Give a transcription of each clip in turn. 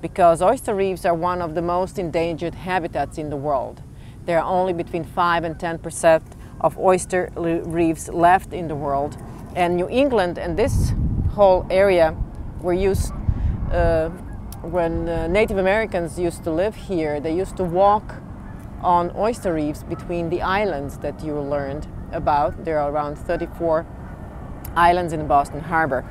because oyster reefs are one of the most endangered habitats in the world. There are only between 5 and 10 percent of oyster reefs left in the world. And New England and this whole area were used, uh, when uh, Native Americans used to live here, they used to walk on oyster reefs between the islands that you learned about. There are around 34 islands in Boston Harbor.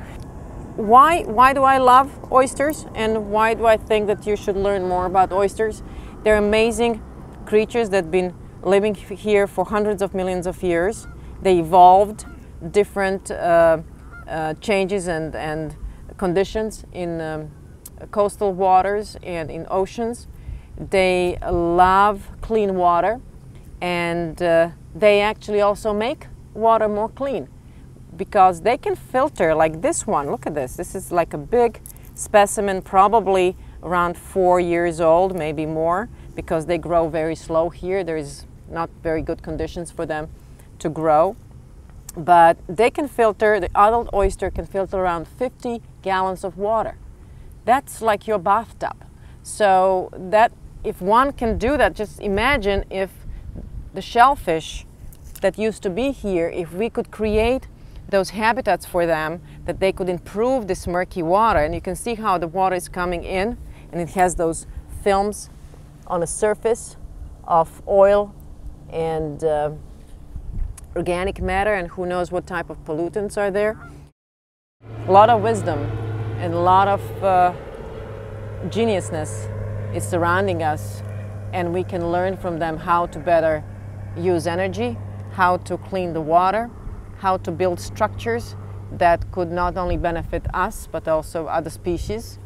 Why, why do I love oysters and why do I think that you should learn more about oysters? They're amazing creatures that have been living here for hundreds of millions of years. They evolved different uh, uh, changes and, and conditions in um, coastal waters and in oceans. They love clean water and uh, they actually also make water more clean because they can filter like this one. Look at this. This is like a big specimen, probably around four years old, maybe more, because they grow very slow here. There is not very good conditions for them to grow. But they can filter, the adult oyster can filter around 50 gallons of water. That's like your bathtub. So that if one can do that, just imagine if the shellfish that used to be here, if we could create those habitats for them, that they could improve this murky water. And you can see how the water is coming in and it has those films on the surface of oil and uh, organic matter and who knows what type of pollutants are there. A lot of wisdom and a lot of uh, geniusness is surrounding us and we can learn from them how to better use energy, how to clean the water, how to build structures that could not only benefit us but also other species